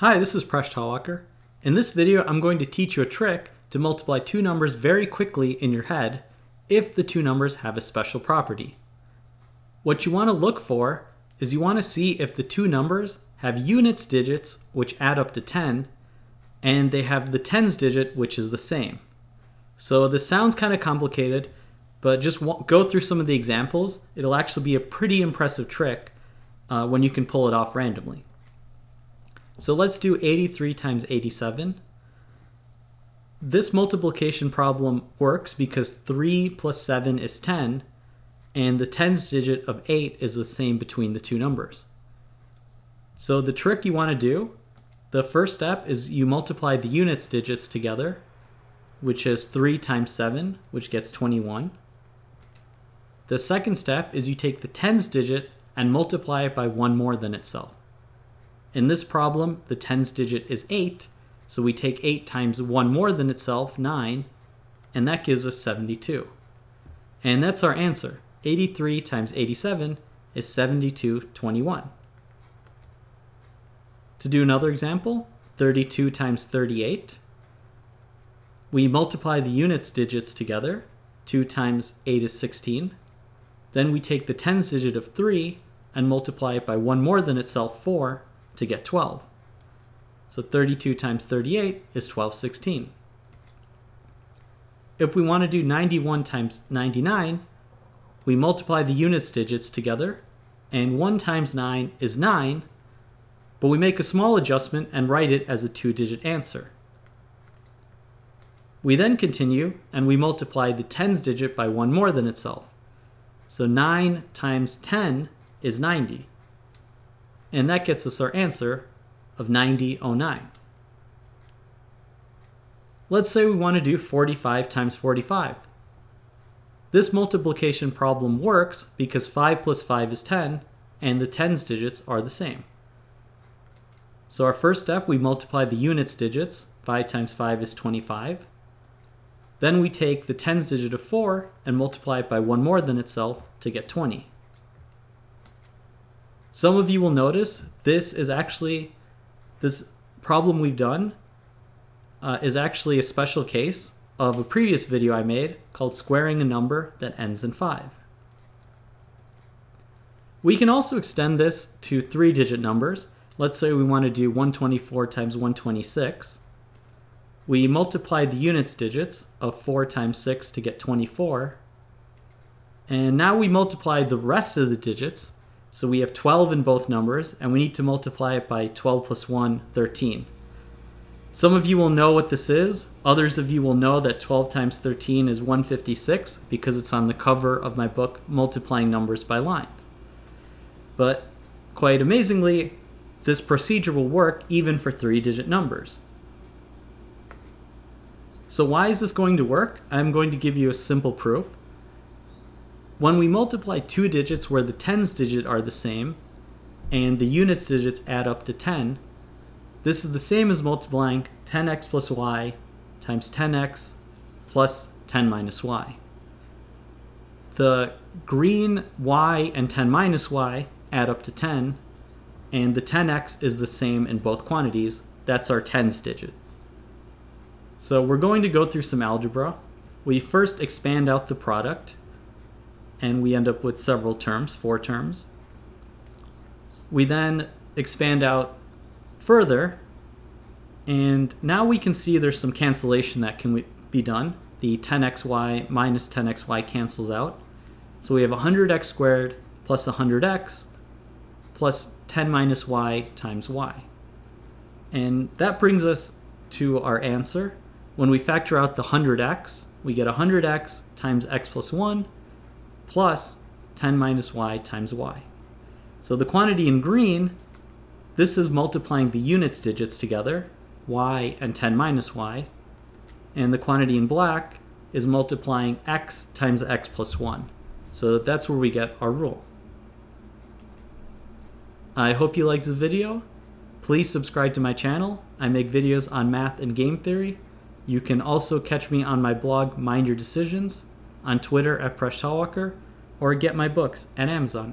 Hi, this is Presh Talwalkar. In this video, I'm going to teach you a trick to multiply two numbers very quickly in your head if the two numbers have a special property. What you want to look for is you want to see if the two numbers have units digits which add up to 10 and they have the tens digit which is the same. So this sounds kind of complicated, but just go through some of the examples. It'll actually be a pretty impressive trick uh, when you can pull it off randomly. So let's do 83 times 87. This multiplication problem works because 3 plus 7 is 10, and the tens digit of 8 is the same between the two numbers. So the trick you want to do, the first step is you multiply the units digits together, which is 3 times 7, which gets 21. The second step is you take the tens digit and multiply it by one more than itself. In this problem, the tens digit is 8, so we take 8 times 1 more than itself, 9, and that gives us 72. And that's our answer. 83 times 87 is 7221. To do another example, 32 times 38. We multiply the units digits together. 2 times 8 is 16. Then we take the tens digit of 3 and multiply it by one more than itself, 4, to get 12. So 32 times 38 is 1216. If we want to do 91 times 99, we multiply the units digits together, and 1 times 9 is 9, but we make a small adjustment and write it as a two-digit answer. We then continue and we multiply the tens digit by one more than itself. So 9 times 10 is 90. And that gets us our answer of 9009. Let's say we want to do 45 times 45. This multiplication problem works because 5 plus 5 is 10, and the tens digits are the same. So our first step, we multiply the units digits. 5 times 5 is 25. Then we take the tens digit of 4 and multiply it by one more than itself to get 20. Some of you will notice this is actually, this problem we've done uh, is actually a special case of a previous video I made called squaring a number that ends in 5. We can also extend this to three-digit numbers. Let's say we want to do 124 times 126. We multiply the units digits of 4 times 6 to get 24. And now we multiply the rest of the digits. So we have 12 in both numbers, and we need to multiply it by 12 plus 1, 13. Some of you will know what this is. Others of you will know that 12 times 13 is 156 because it's on the cover of my book, Multiplying Numbers by Line. But quite amazingly, this procedure will work even for three-digit numbers. So why is this going to work? I'm going to give you a simple proof. When we multiply two digits where the tens digit are the same, and the units digits add up to 10, this is the same as multiplying 10x plus y times 10x plus 10 minus y. The green y and 10 minus y add up to 10, and the 10x is the same in both quantities. That's our tens digit. So we're going to go through some algebra. We first expand out the product, and we end up with several terms, four terms. We then expand out further, and now we can see there's some cancellation that can be done. The 10xy minus 10xy cancels out. So we have 100x squared plus 100x plus 10 minus y times y. And that brings us to our answer. When we factor out the 100x, we get 100x times x plus 1 plus 10 minus y times y. So the quantity in green this is multiplying the units digits together, y and 10 minus y. And the quantity in black is multiplying x times x plus 1. So that's where we get our rule. I hope you liked the video. Please subscribe to my channel. I make videos on math and game theory. You can also catch me on my blog, Mind Your Decisions, on Twitter at Presh or get my books at Amazon.